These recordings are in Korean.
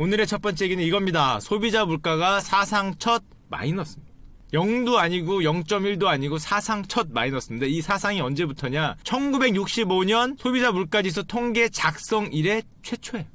오늘의 첫 번째 얘기는 이겁니다. 소비자 물가가 사상 첫 마이너스입니다. 0도 아니고 0.1도 아니고 사상 첫 마이너스인데 이 사상이 언제부터냐? 1965년 소비자 물가지수 통계 작성 이래 최초예요.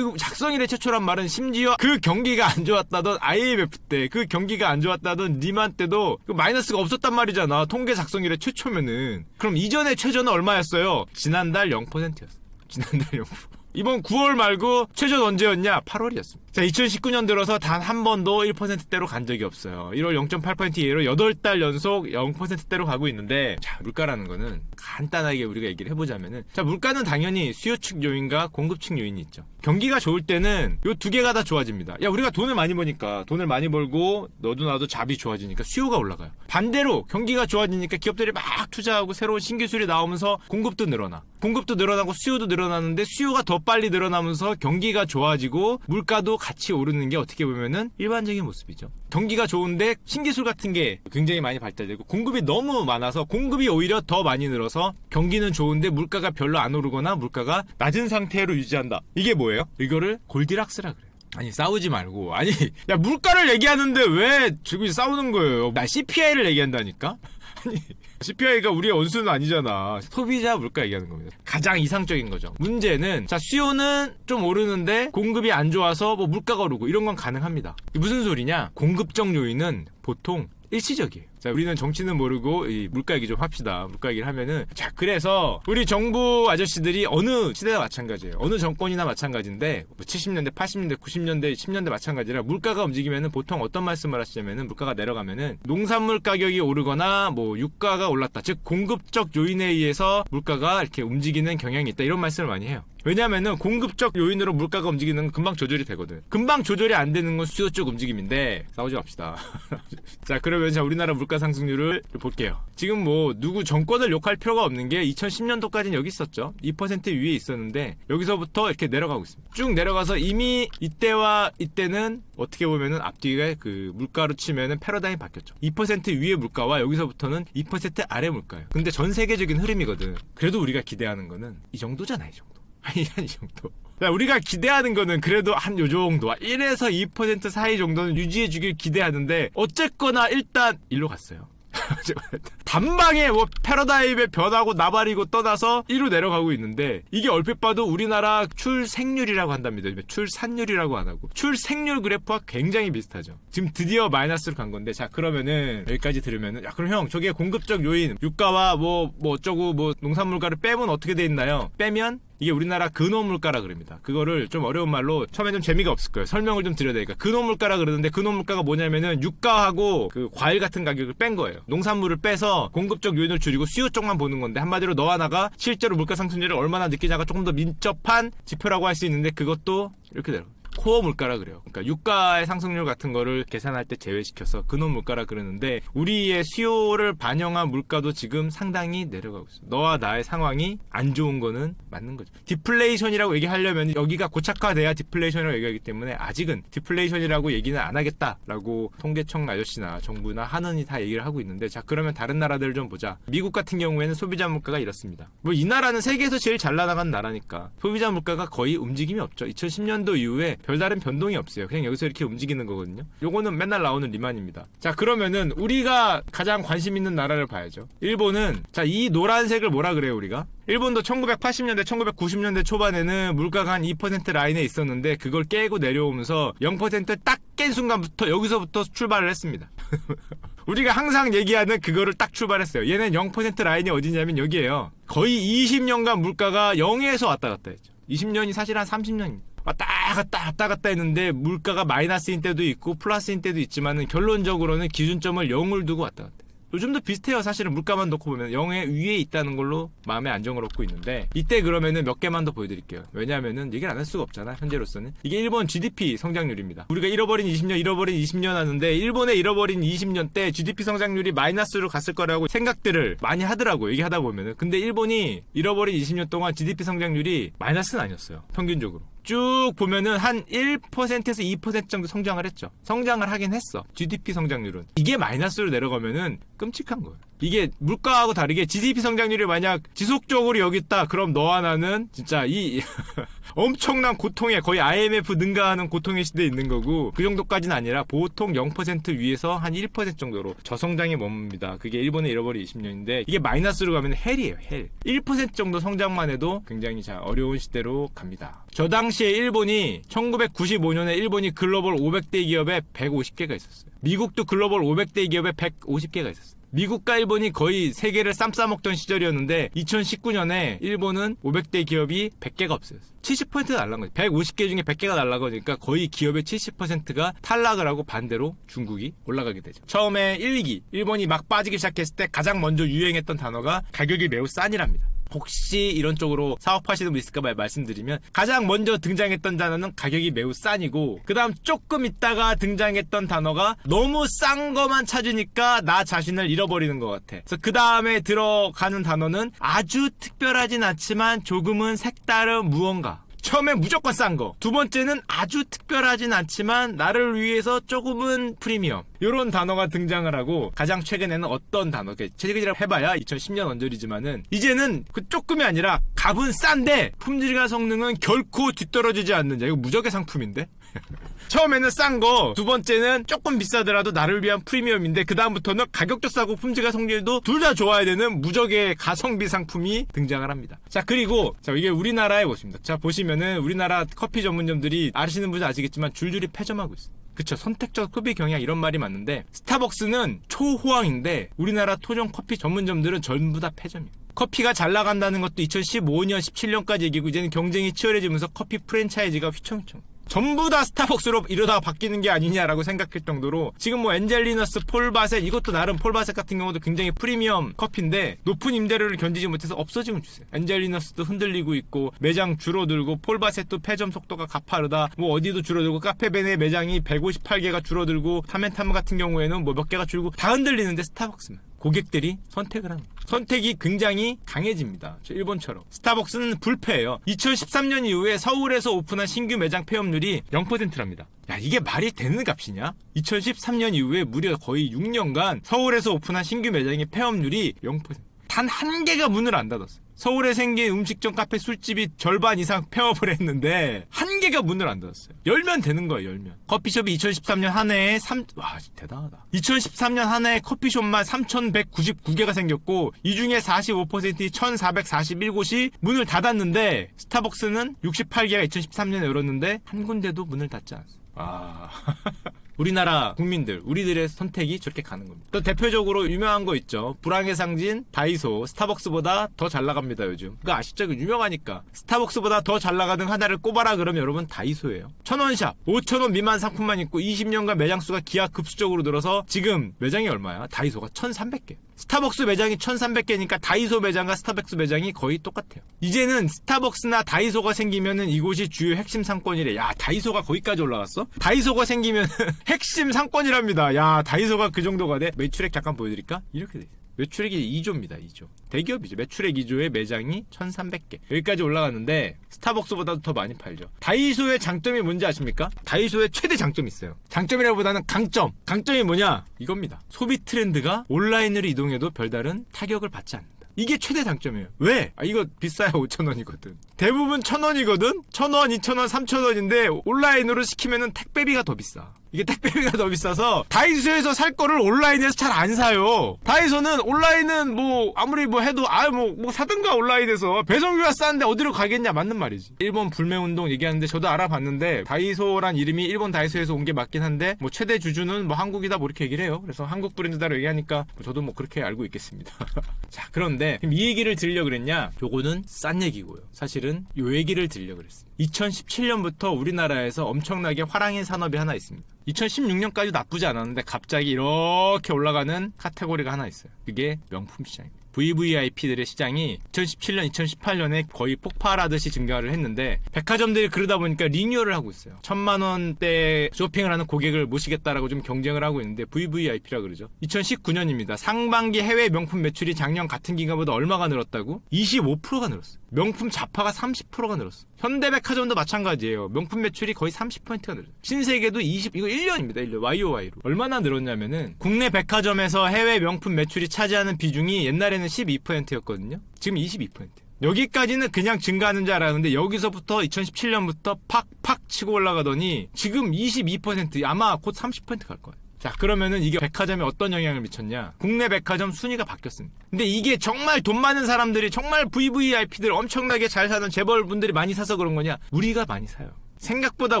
작성 이래 최초란 말은 심지어 그 경기가 안 좋았다던 IMF 때, 그 경기가 안 좋았다던 리만 때도 그 마이너스가 없었단 말이잖아. 통계 작성 이래 최초면은. 그럼 이전의 최저는 얼마였어요? 지난달 0%였어. 지난달 0%. 이번 9월 말고 최저 언제였냐? 8월이었습니다. 자, 2019년 들어서 단 한 번도 1%대로 간 적이 없어요. 1월 0.8% 이후로 8달 연속 0%대로 가고 있는데, 자, 물가라는 거는 간단하게 우리가 얘기를 해보자면은, 자, 물가는 당연히 수요 측 요인과 공급 측 요인이 있죠. 경기가 좋을 때는 요 두 개가 다 좋아집니다. 야, 우리가 돈을 많이 버니까 돈을 많이 벌고 너도 나도 잡이 좋아지니까 수요가 올라가요. 반대로 경기가 좋아지니까 기업들이 막 투자하고 새로운 신기술이 나오면서 공급도 늘어나. 공급도 늘어나고 수요도 늘어나는데 수요가 더 빨리 늘어나면서 경기가 좋아지고 물가도 같이 오르는 게 어떻게 보면은 일반적인 모습이죠. 경기가 좋은데 신기술 같은 게 굉장히 많이 발달되고 공급이 너무 많아서 공급이 오히려 더 많이 늘어서 경기는 좋은데 물가가 별로 안 오르거나 물가가 낮은 상태로 유지한다. 이게 뭐예요? 이거를 골디락스라 그래요. 아니 싸우지 말고 아니 야 물가를 얘기하는데 왜 지금 싸우는 거예요? 나 CPI를 얘기한다니까? 아니 CPI가 우리의 원수는 아니잖아. 소비자 물가 얘기하는 겁니다. 가장 이상적인 거죠. 문제는 자 수요는 좀 오르는데 공급이 안 좋아서 뭐 물가가 오르고 이런 건 가능합니다. 무슨 소리냐? 공급적 요인은 보통 일시적이에요. 자, 우리는 정치는 모르고 이 물가 얘기 좀 합시다. 물가 얘기를 하면은 자, 그래서 우리 정부 아저씨들이 어느 시대나 마찬가지예요. 어느 정권이나 마찬가지인데 뭐 70년대, 80년대, 90년대, 10년대 마찬가지라 물가가 움직이면은 보통 어떤 말씀을 하시냐면은 물가가 내려가면은 농산물 가격이 오르거나 뭐 유가가 올랐다. 즉 공급적 요인에 의해서 물가가 이렇게 움직이는 경향이 있다. 이런 말씀을 많이 해요. 왜냐면은 공급적 요인으로 물가가 움직이는 건 금방 조절이 되거든. 금방 조절이 안 되는 건 수요 쪽 움직임인데 싸우지 맙시다. 자, 그러면 자 우리나라 물가 상승률을 볼게요. 지금 뭐 누구 정권을 욕할 필요가 없는 게 2010년도까지는 여기 있었죠. 2% 위에 있었는데 여기서부터 이렇게 내려가고 있습니다. 쭉 내려가서 이미 이때와 이때는 어떻게 보면은 앞뒤가 그 물가로 치면은 패러다임이 바뀌었죠. 2% 위의 물가와 여기서부터는 2% 아래 물가예요. 근데 전 세계적인 흐름이거든. 그래도 우리가 기대하는 거는 이 정도잖아, 이 정도. 한이 정도. 자, 우리가 기대하는 거는 그래도 한 요 정도. 1에서 2% 사이 정도는 유지해 주길 기대하는데, 어쨌거나 일단, 일로 갔어요. 단방에 뭐 패러다임에 변하고 나발이고 떠나서 1로 내려가고 있는데 이게 얼핏 봐도 우리나라 출생률이라고 한답니다. 출산율이라고 안 하고 출생률 그래프와 굉장히 비슷하죠. 지금 드디어 마이너스로 간 건데 자 그러면은 여기까지 들으면은 야 그럼 형 저게 공급적 요인 유가와 뭐뭐 뭐 어쩌고 뭐 농산물가를 빼면 어떻게 돼 있나요? 빼면 이게 우리나라 근원 물가라 그럽니다. 그거를 좀 어려운 말로 처음에 좀 재미가 없을 거예요. 설명을 좀 드려야 되니까 근원 물가라 그러는데 근원 물가가 뭐냐면은 유가하고 그 과일 같은 가격을 뺀 거예요. 농산물을 빼서 공급 적 요인을 줄이고 수요 쪽만 보는 건데 한마디로 너와 나가 실제로 물가 상승률을 얼마나 느끼냐가 조금 더 민첩한 지표라고 할 수 있는데 그것도 이렇게 돼요. core 물가라 그래요. 그러니까 유가의 상승률 같은 거를 계산할 때 제외시켜서 근원 물가라 그러는데 우리의 수요를 반영한 물가도 지금 상당히 내려가고 있어요. 너와 나의 상황이 안 좋은 거는 맞는 거죠. 디플레이션이라고 얘기하려면 여기가 고착화돼야 디플레이션이라고 얘기하기 때문에 아직은 디플레이션이라고 얘기는 안 하겠다라고 통계청 아저씨나 정부나 한은이 다 얘기를 하고 있는데 자 그러면 다른 나라들 좀 보자. 미국 같은 경우에는 소비자 물가가 이렇습니다. 뭐 이 나라는 세계에서 제일 잘 나가는 나라니까 소비자 물가가 거의 움직임이 없죠. 2010년도 이후에 별다른 변동이 없어요. 그냥 여기서 이렇게 움직이는 거거든요. 요거는 맨날 나오는 리만입니다. 자, 그러면은 우리가 가장 관심 있는 나라를 봐야죠. 일본은 자, 이 노란색을 뭐라 그래요, 우리가? 일본도 1980년대, 1990년대 초반에는 물가가 한 2% 라인에 있었는데 그걸 깨고 내려오면서 0%딱 깬 순간부터 여기서부터 출발을 했습니다. 우리가 항상 얘기하는 그거를 딱 출발했어요. 얘는 0% 라인이 어디냐면 여기에요. 거의 20년간 물가가 0에서 왔다 갔다 했죠. 20년이 사실 한 30년입니다. 왔다 갔다 왔다 갔다 했는데 물가가 마이너스인 때도 있고 플러스인 때도 있지만은 결론적으로는 기준점을 0을 두고 왔다 갔다. 요즘도 비슷해요. 사실은 물가만 놓고 보면 0의 위에 있다는 걸로 마음의 안정을 얻고 있는데 이때 그러면은 몇 개만 더 보여드릴게요. 왜냐하면은 얘기를 안 할 수가 없잖아. 현재로서는 이게 일본 GDP 성장률입니다. 우리가 잃어버린 20년, 잃어버린 20년 하는데 일본의 잃어버린 20년 때 GDP 성장률이 마이너스로 갔을 거라고 생각들을 많이 하더라고 얘기하다 보면은 근데 일본이 잃어버린 20년 동안 GDP 성장률이 마이너스는 아니었어요. 평균적으로. 쭉 보면은 한 1%에서 2% 정도 성장을 했죠. 성장을 하긴 했어. GDP 성장률은. 이게 마이너스로 내려가면은 끔찍한 거예요. 이게 물가하고 다르게 GDP 성장률이 만약 지속적으로 여기 있다 그럼 너와 나는 진짜 이 엄청난 고통에 거의 IMF 능가하는 고통의 시대에 있는 거고 그 정도까지는 아니라 보통 0% 위에서 한 1% 정도로 저성장에 머뭅니다. 그게 일본의 잃어버린 20년인데 이게 마이너스로 가면 hell이에요. hell. 1% 정도 성장만 해도 굉장히 자 어려운 시대로 갑니다. 저 당시에 일본이 1995년에 일본이 글로벌 500대 기업에 150개가 있었어요. 미국도 글로벌 500대 기업에 150개가 있었어요. 미국과 일본이 거의 세계를 쌈 싸먹던 시절이었는데 2019년에 일본은 500대 기업이 100개가 없어졌어요. 70%가 날라간 거죠. 150개 중에 100개가 날라가니까 거의 기업의 70%가 탈락을 하고 반대로 중국이 올라가게 되죠. 처음에 1, 2기 일본이 막 빠지기 시작했을 때 가장 먼저 유행했던 단어가 가격이 매우 싼이랍니다. 혹시 이런 쪽으로 사업하시는 분 있을까 봐 말씀드리면 가장 먼저 등장했던 단어는 가격이 매우 싼이고 그 다음 조금 있다가 등장했던 단어가 너무 싼 거만 찾으니까 나 자신을 잃어버리는 것 같아. 그래서 그 다음에 들어가는 단어는 아주 특별하진 않지만 조금은 색다른 무언가. 처음엔 무조건 싼 거. 두 번째는 아주 특별하진 않지만 나를 위해서 조금은 프리미엄. 요런 단어가 등장을 하고 가장 최근에는 어떤 단어, 최근이라 해봐야 2010년 언저리지만은 이제는 그 조금이 아니라 값은 싼데 품질과 성능은 결코 뒤떨어지지 않는 자. 이거 무적의 상품인데? 처음에는 싼 거, 두 번째는 조금 비싸더라도 나를 위한 프리미엄인데 그 다음부터는 가격도 싸고 품질과 성질도 둘 다 좋아야 되는 무적의 가성비 상품이 등장을 합니다. 자 그리고 자 이게 우리나라에 보십니다. 자 보시면은 우리나라 커피 전문점들이 아시는 분은 아시겠지만 줄줄이 폐점하고 있어요. 그쵸 선택적 소비 경향 이런 말이 맞는데 스타벅스는 초호황인데 우리나라 토종 커피 전문점들은 전부 다 폐점이에요. 커피가 잘 나간다는 것도 2015년, 17년까지 얘기고 이제는 경쟁이 치열해지면서 커피 프랜차이즈가 휘청휘청. 전부 다 스타벅스로 이러다가 바뀌는 게 아니냐라고 생각할 정도로 지금 뭐 엔젤리너스, 폴바셋 이것도 나름 폴바셋 같은 경우도 굉장히 프리미엄 커피인데 높은 임대료를 견디지 못해서 없어지면 주세요. 엔젤리너스도 흔들리고 있고 매장 줄어들고 폴바셋도 폐점 속도가 가파르다. 뭐 어디도 줄어들고 카페벤의 매장이 158개가 줄어들고 타멘타무 같은 경우에는 뭐 몇 개가 줄고 다 흔들리는데 스타벅스는 고객들이 선택을 합니다. 선택이 굉장히 강해집니다. 일본처럼. 스타벅스는 불패예요. 2013년 이후에 서울에서 오픈한 신규 매장 폐업률이 0%랍니다. 야, 이게 말이 되는 값이냐? 2013년 이후에 무려 거의 6년간 서울에서 오픈한 신규 매장의 폐업률이 0%. 단 한 개가 문을 안 닫았어요. 서울에 생긴 음식점 카페 술집이 절반 이상 폐업을 했는데 한 개가 문을 안 닫았어요. 열면 되는 거예요, 열면. 커피숍이 2013년 한 해에 3, 와, 대단하다. 2013년 한 해에 커피숍만 3,199개가 생겼고 이 중에 45%이 1,441곳이 문을 닫았는데 스타벅스는 68개가 2013년에 열었는데 한 군데도 문을 닫지 않았어요. 아. 우리나라 국민들, 우리들의 선택이 저렇게 가는 겁니다. 또 대표적으로 유명한 거 있죠. 불황의 상진, 다이소, 스타벅스보다 더 잘 나갑니다, 요즘. 그거 아시죠? 유명하니까. 스타벅스보다 더 잘 나가는 하나를 꼽아라 그러면 여러분 다이소예요. 천원샵, 5천원 미만 상품만 있고 20년간 매장 수가 기하급수적으로 늘어서 지금 매장이 얼마야? 다이소가 1,300개. 스타벅스 매장이 1300개니까 다이소 매장과 스타벅스 매장이 거의 똑같아요. 이제는 스타벅스나 다이소가 생기면은 이곳이 주요 핵심 상권이래. 야, 다이소가 거기까지 올라갔어? 다이소가 생기면 핵심 상권이랍니다. 야, 다이소가 그 정도가 돼? 매출액 잠깐 보여드릴까? 이렇게 돼. 매출액이 2조입니다, 2조. 대기업이죠. 매출액 2조에 매장이 1,300개. 여기까지 올라갔는데 스타벅스보다도 더 많이 팔죠. 다이소의 장점이 뭔지 아십니까? 다이소의 최대 장점이 있어요. 장점이라기보다는 강점. 강점이 뭐냐? 이겁니다. 소비 트렌드가 온라인으로 이동해도 별다른 타격을 받지 않는다. 이게 최대 장점이에요. 왜? 아, 이거 비싸야 5천원이거든. 대부분 천 원이거든? 천 원, 이천 원, 삼천 원인데 온라인으로 시키면은 택배비가 더 비싸. 이게 택배비가 더 비싸서 다이소에서 살 거를 온라인에서 잘 안 사요. 다이소는 온라인은 뭐 아무리 뭐 해도 아뭐 뭐 사든가 온라인에서 배송비가 싼데 어디로 가겠냐 맞는 말이지. 일본 불매 운동 얘기하는데 저도 알아봤는데 다이소란 이름이 일본 다이소에서 온 게 맞긴 한데 뭐 최대 주주는 뭐 한국이다 뭐 이렇게 얘기를 해요. 그래서 한국 브랜드다라고 얘기하니까 뭐 저도 뭐 그렇게 알고 있겠습니다. 자 그런데 이 얘기를 들려 그랬냐? 요거는 싼 얘기고요. 사실 은 요 얘기를 들려 그랬어요. 2017년부터 우리나라에서 엄청나게 화랑인 산업이 하나 있습니다. 2016년까지 나쁘지 않았는데 갑자기 이렇게 올라가는 카테고리가 하나 있어요. 그게 명품 시장입니다. VVIP들의 시장이 2017년, 2018년에 거의 폭발하듯이 증가를 했는데 백화점들이 그러다 보니까 리뉴얼을 하고 있어요. 천만 원대 쇼핑을 하는 고객을 모시겠다라고 좀 경쟁을 하고 있는데 VVIP라 그러죠. 2019년입니다. 상반기 해외 명품 매출이 작년 같은 기간보다 얼마가 늘었다고? 25%가 늘었어요. 명품 자파가 30%가 늘었어. 현대백화점도 마찬가지예요. 명품 매출이 거의 30%가 늘었어요. 신세계도 20 이거 1년입니다. 1년 YOY로. 얼마나 늘었냐면은 국내 백화점에서 해외 명품 매출이 차지하는 비중이 옛날에는 12%였거든요. 지금 22%. 여기까지는 그냥 증가하는 줄 알았는데 여기서부터 2017년부터 팍팍 치고 올라가더니 지금 22% 아마 곧 30%갈 거예요. 자 그러면은 이게 백화점에 어떤 영향을 미쳤냐 국내 백화점 순위가 바뀌었습니다 근데 이게 정말 돈 많은 사람들이 정말 VVIP들 엄청나게 잘 사는 재벌 분들이 많이 사서 그런 거냐? 우리가 많이 사요 생각보다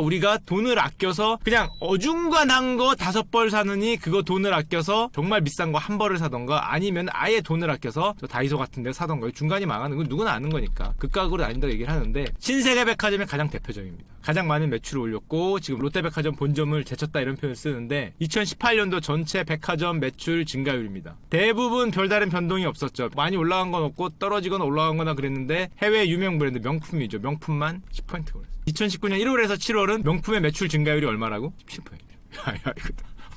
우리가 돈을 아껴서 그냥 어중간한 거 다섯 벌 사느니 그거 돈을 아껴서 정말 비싼 거 한 벌을 사던가 아니면 아예 돈을 아껴서 저 다이소 같은 데 사던가 중간이 망하는 건 누구나 아는 거니까 극각으로 아닌다고 얘기를 하는데 신세계 백화점이 가장 대표적입니다. 가장 많은 매출을 올렸고 지금 롯데백화점 본점을 제쳤다 이런 표현을 쓰는데 2018년도 전체 백화점 매출 증가율입니다. 대부분 별다른 변동이 없었죠. 많이 올라간 건 없고 떨어지거나 올라간 거나 그랬는데 해외 유명 브랜드 명품이죠. 명품만 10%가 올랐어요. 2019년 1월 에서 7월은 명품의 매출 증가율이 얼마라고? 17%. 야, 야, 이거.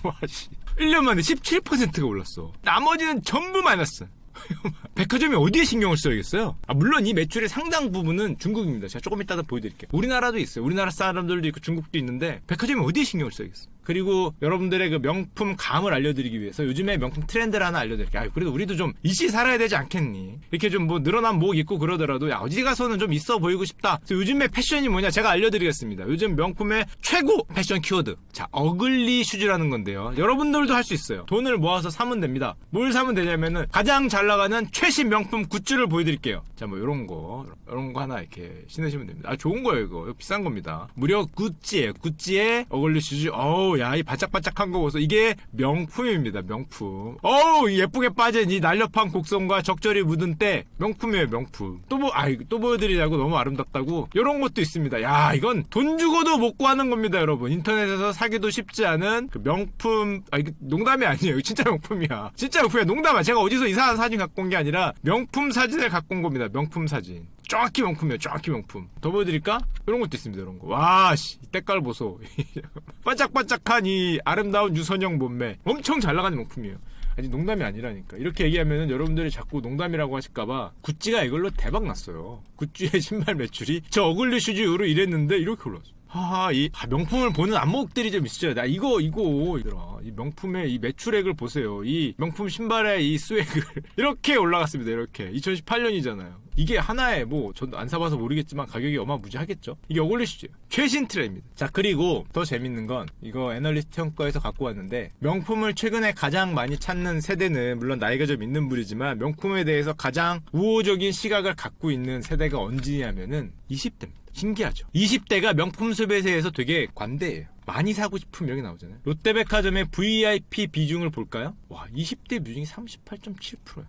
와, 씨. 1년 만에 17%가 올랐어. 나머지는 전부 마이너스. 백화점이 어디에 신경을 써야겠어요? 아, 물론 이 매출의 상당 부분은 중국입니다. 제가 조금 이따가 보여드릴게요. 우리나라도 있어요. 우리나라 사람들도 있고 중국도 있는데 백화점이 어디에 신경을 써야겠어? 그리고 여러분들의 그 명품 감을 알려드리기 위해서 요즘에 명품 트렌드를 하나 알려드릴게요. 아, 그래도 우리도 좀 이시 살아야 되지 않겠니? 이렇게 좀 뭐 늘어난 목 있고 그러더라도 야, 어디 가서는 좀 있어 보이고 싶다. 그래서 요즘에 패션이 뭐냐? 제가 알려드리겠습니다. 요즘 명품의 최고 패션 키워드. 자, ugly shoes라는 건데요. 여러분들도 할 수 있어요. 돈을 모아서 사면 됩니다. 뭘 사면 되냐면은 가장 잘 나가는 최신 명품 굿즈를 보여드릴게요. 자, 뭐 요런 거, 요런 거 하나 이렇게 신으시면 됩니다. 아, 좋은 거예요, 이거. 이거 비싼 겁니다. 무려 구찌예요. 구찌에 ugly shoes. 어우, 야, 이 바짝바짝한 거 보소. 이게 명품입니다, 명품. 어우, 예쁘게 빠진 이 날렵한 곡선과 적절히 묻은 때, 명품이에요, 명품. 또 뭐, 아, 또 보여드리자고 너무 아름답다고. 요런 것도 있습니다. 야, 이건 돈 주고도 못 구하는 겁니다, 여러분. 인터넷에서 사기도 쉽지 않은 그 명품, 아, 이게 농담이 아니에요. 진짜 명품이야. 진짜 명품이야. 농담이야. 제가 어디서 이상한 사진 갖고 온 게 아니라, 명품 사진을 갖고 온 겁니다. 명품 사진. 정확히 명품이에요. 정확히 명품. 더 보여드릴까? 이런 것도 있습니다. 이런 거. 와, 씨. 때깔 보소. 반짝반짝한 이 아름다운 유선형 몸매. 엄청 잘 나가는 명품이에요. 아니 농담이 아니라니까 이렇게 얘기하면은 여러분들이 자꾸 농담이라고 하실까봐 구찌가 이걸로 대박 났어요 구찌의 신발 매출이 저 ugly shoes 이후로 이랬는데 이렇게 올랐어 하하 이 아, 명품을 보는 안목들이 좀 있어요 나 이거 이거 얘들아 이 명품의 이 매출액을 보세요 이 명품 신발의 이 수익을 이렇게 올라갔습니다 이렇게 2018년이잖아요 이게 하나에 뭐 저도 안 사봐서 모르겠지만 가격이 어마무지하겠죠 이게 ugly shoes 최신 트렌드입니다 자 그리고 더 재밌는 건 이거 애널리스트 형과에서 갖고 왔는데 명품을 최근에 가장 많이 찾는 세대는 물론 나이가 좀 있는 분이지만 명품에 대해서 가장 우호적인 시각을 갖고 있는 세대가 언제냐면은 20대입니다 신기하죠. 20대가 명품 소비세에서 되게 관대해요. 많이 사고 싶으면 이렇게 나오잖아요. 롯데백화점의 VIP 비중을 볼까요? 와, 20대 비중이 38.7%야.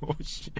뭐, 씨.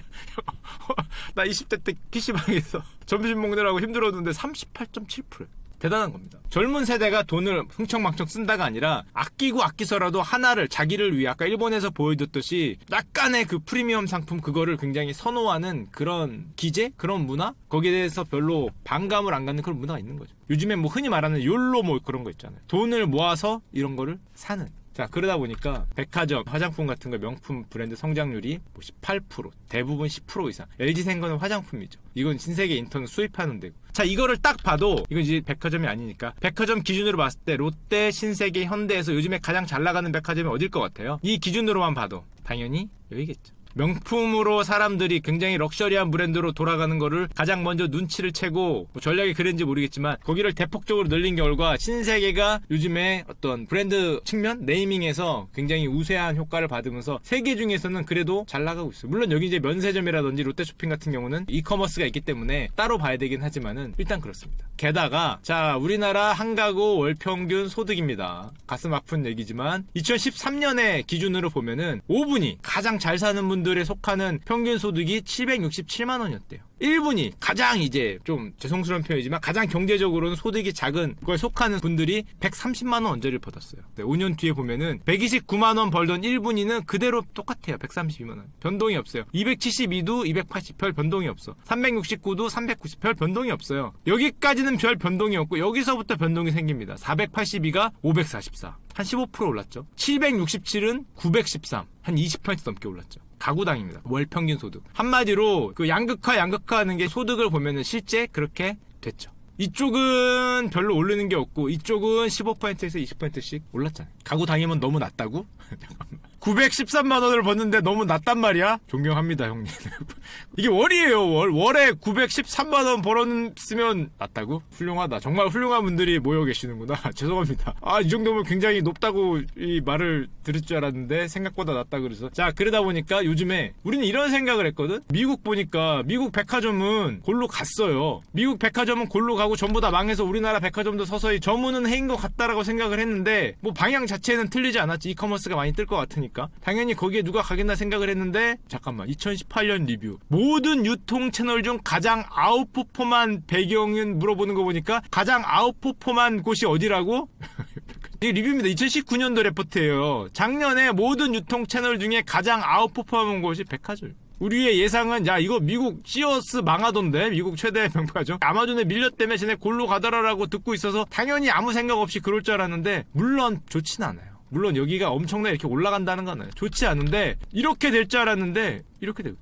나 20대 때 PC방에서 점심 먹느라고 힘들었는데 38.7%야. 대단한 겁니다. 젊은 세대가 돈을 흥청망청 쓴다가 아니라 아끼고 아끼서라도 하나를 자기를 위해 아까 일본에서 보여줬듯이 약간의 그 프리미엄 상품 그거를 굉장히 선호하는 그런 기재 그런 문화 거기에 대해서 별로 반감을 안 갖는 그런 문화가 있는 거죠. 요즘에 뭐 흔히 말하는 욜로 뭐 그런 거 있잖아요. 돈을 모아서 이런 거를 사는. 자 그러다 보니까 백화점 화장품 같은 거 명품 브랜드 성장률이 18% 대부분 10% 이상. LG생건은 화장품이죠. 이건 신세계 인터 수입하는 데고. 자 이거를 딱 봐도 이건 이제 백화점이 아니니까 백화점 기준으로 봤을 때 롯데 신세계 현대에서 요즘에 가장 잘 나가는 백화점이 어딜 것 같아요? 이 기준으로만 봐도 당연히 여기겠죠 명품으로 사람들이 굉장히 럭셔리한 브랜드로 돌아가는 거를 가장 먼저 눈치를 채고 뭐 전략이 그랬는지 모르겠지만 거기를 대폭적으로 늘린 결과 신세계가 요즘에 어떤 브랜드 측면 naming에서 굉장히 우세한 효과를 받으면서 세 개 중에서는 그래도 잘 나가고 있어요. 물론 여기 이제 면세점이라든지 롯데쇼핑 같은 경우는 이커머스가 있기 때문에 따로 봐야 되긴 하지만은 일단 그렇습니다. 게다가 자 우리나라 한 가구 월 평균 소득입니다. 가슴 아픈 얘기지만 2013년에 기준으로 보면은 5분이 가장 잘 사는 분 분들에 속하는 평균 소득이 767만 원이었대요. 1분이 가장 이제 좀 죄송스러운 표현이지만 가장 경제적으로는 소득이 작은 거에 속하는 분들이 130만 원 언저리를 받았어요. 네, 5년 뒤에 보면은 129만 원 벌던 1분위는 그대로 똑같아요. 132만 원. 변동이 없어요. 272도 280 별 변동이 없어. 369도 390 별 변동이 없어요. 여기까지는 별 변동이 없고 여기서부터 변동이 생깁니다. 482가 544. 한 15% 올랐죠. 767은 913. 한 20% 넘게 올랐죠. 가구당입니다. 월 평균 소득. 한마디로 그 양극화 양극화하는 게 소득을 보면은 실제 그렇게 됐죠. 이쪽은 별로 오르는 게 없고 이쪽은 15%에서 20%씩 올랐잖아요. 가구 당이면 너무 낮다고? 913만 원을 버는데 너무 낮단 말이야? 존경합니다, 형님. 이게 월이에요, 월. 월에 913만 원 벌었으면 낮다고? 훌륭하다. 정말 훌륭한 분들이 모여 계시는구나. 죄송합니다. 아, 이 정도면 굉장히 높다고 이 말을 들을 줄 알았는데 생각보다 낮다 그래서. 자, 그러다 보니까 요즘에 우리는 이런 생각을 했거든? 미국 보니까 미국 백화점은 골로 갔어요. 미국 백화점은 골로 가고 전부 다 망해서 우리나라 백화점도 서서히 저문은 해인 것 같다라고 생각을 했는데 뭐 방향 자체는 틀리지 않았지. 이커머스가 많이 뜰 것 같으니까. 당연히 거기에 누가 가겠나 생각을 했는데 잠깐만 2018년 리뷰 모든 유통 채널 중 가장 outperform한 배경은 물어보는 거 보니까 가장 outperform한 곳이 어디라고? 이 리뷰입니다. 2019년도 레포트예요. 작년에 모든 유통 채널 중에 가장 outperform한 곳이 백화점. 우리의 예상은 야 이거 미국 시어스 망하던데 미국 최대 명가죠 아마존에 밀렸다며 쟤네 골로 가더라라고 듣고 있어서 당연히 아무 생각 없이 그럴 줄 알았는데 물론 좋진 않아요 물론 여기가 엄청나게 이렇게 올라간다는 건 좋지 않은데 이렇게 될 줄 알았는데 이렇게 되고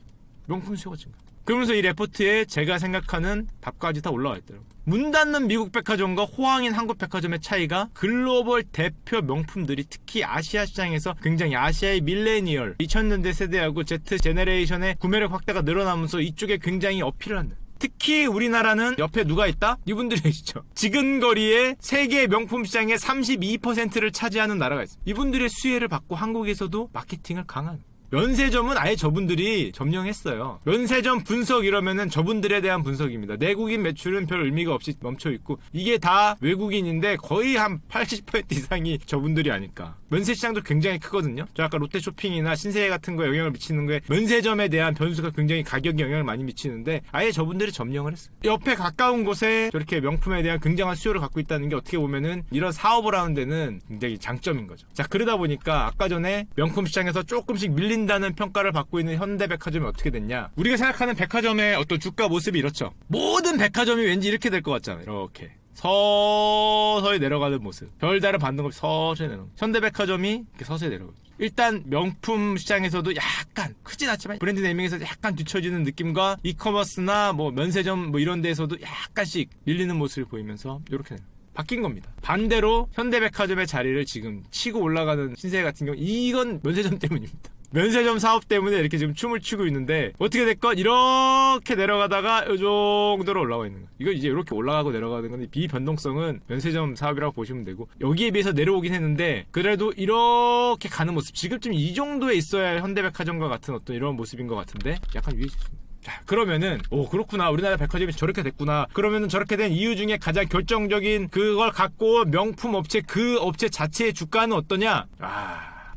명품 수요가 증가. 그러면서 이 레포트에 제가 생각하는 답까지 다 올라와 있더라고요. 문 닫는 미국 백화점과 호황인 한국 백화점의 차이가 글로벌 대표 명품들이 특히 아시아 시장에서 굉장히 아시아의 밀레니얼 2000년대 세대하고 Z 제네레이션의 구매력 확대가 늘어나면서 이쪽에 굉장히 어필을 한다. 특히 우리나라는 옆에 누가 있다? 이분들이 계시죠. 지근거리에 세계 명품 시장의 32%를 차지하는 나라가 있습니다. 이분들의 수혜를 받고 한국에서도 마케팅을 강한 면세점은 아예 저분들이 점령했어요. 면세점 분석 이러면은 저분들에 대한 분석입니다. 내국인 매출은 별 의미가 없이 멈춰 있고 이게 다 외국인인데 거의 한 80% 이상이 저분들이 아닐까. 면세 시장도 굉장히 크거든요. 저 아까 롯데 쇼핑이나 신세계 같은 거에 영향을 미치는 거에 면세점에 대한 변수가 굉장히 가격에 영향을 많이 미치는데 아예 저분들이 점령을 했어요. 옆에 가까운 곳에 저렇게 명품에 대한 굉장한 수요를 갖고 있다는 게 어떻게 보면은 이런 사업을 하는 데는 굉장히 장점인 거죠. 자 그러다 보니까 아까 전에 명품 시장에서 조금씩 밀린다는 평가를 받고 있는 현대백화점이 어떻게 됐냐? 우리가 생각하는 백화점의 어떤 주가 모습이 이렇죠. 모든 백화점이 왠지 이렇게 될 것 같잖아요. 이렇게. 서서히 내려가는 모습. 별다른 반등 없이 서서히 내려가는 현대백화점이 이렇게 서서히 내려가고 일단 명품 시장에서도 약간 크진 않지만 브랜드 네이밍에서 약간 뒤처지는 느낌과 이커머스나 뭐 면세점 뭐 이런 데에서도 약간씩 밀리는 모습을 보이면서 이렇게 바뀐 겁니다. 반대로 현대백화점의 자리를 지금 치고 올라가는 신세계 같은 경우 이건 면세점 때문입니다. 면세점 사업 때문에 이렇게 지금 춤을 추고 있는데 어떻게 됐건 이렇게 내려가다가 이 정도로 올라와 있는 거예요. 이거 이제 이렇게 올라가고 내려가는 건데 비변동성은 면세점 사업이라고 보시면 되고 여기에 비해서 내려오긴 했는데 그래도 이렇게 가는 모습 지금쯤 이 정도에 있어야 현대백화점과 같은 어떤 이런 모습인 것 같은데 약간 위에 있습니다. 자, 그러면은, 오, 그렇구나. 우리나라 백화점이 저렇게 됐구나. 그러면은 저렇게 된 이유 중에 가장 결정적인 그걸 갖고 명품 업체, 그 업체 자체의 주가는 어떠냐? 아.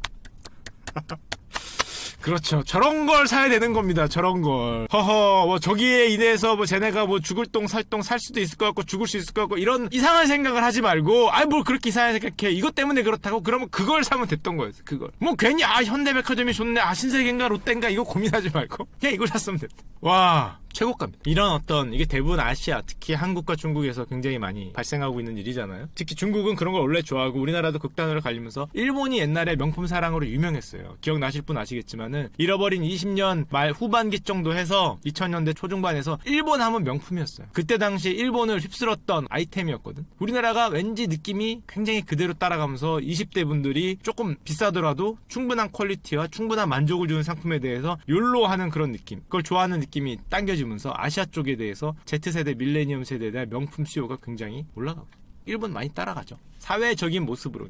그렇죠. 저런 걸 사야 되는 겁니다. 저런 걸. 허허, 뭐 저기에 인해서 뭐 쟤네가 뭐 죽을 똥 살 똥 살 수도 있을 것 같고 죽을 수 있을 것 같고 이런 이상한 생각을 하지 말고 아이 뭘 그렇게 이상하게 생각해. 이것 때문에 그렇다고 그러면 그걸 사면 됐던 거예요. 그걸. 뭐 괜히 아 현대백화점이 좋네. 아 신세계인가 롯데인가 이거 고민하지 말고 그냥 이걸 샀으면 됐다. 와. 최고가입니다. 이런 어떤 이게 대부분 아시아 특히 한국과 중국에서 굉장히 많이 발생하고 있는 일이잖아요. 특히 중국은 그런 걸 원래 좋아하고 우리나라도 극단으로 갈리면서 일본이 옛날에 명품 사랑으로 유명했어요. 기억나실 분 아시겠지만은 잃어버린 20년 말 후반기 정도 해서 2000년대 초중반에서 일본 하면 명품이었어요. 그때 당시 일본을 휩쓸었던 아이템이었거든. 우리나라가 왠지 느낌이 굉장히 그대로 따라가면서 20대 분들이 조금 비싸더라도 충분한 퀄리티와 충분한 만족을 주는 상품에 대해서 욜로 하는 그런 느낌. 그걸 좋아하는 느낌이 당겨지 이 어지면서 아시아 쪽에 대해서 Z세대, 밀레니엄 세대에 대한 명품 수요가 굉장히 올라가고 일본 많이 따라가죠. 사회적인 모습으로.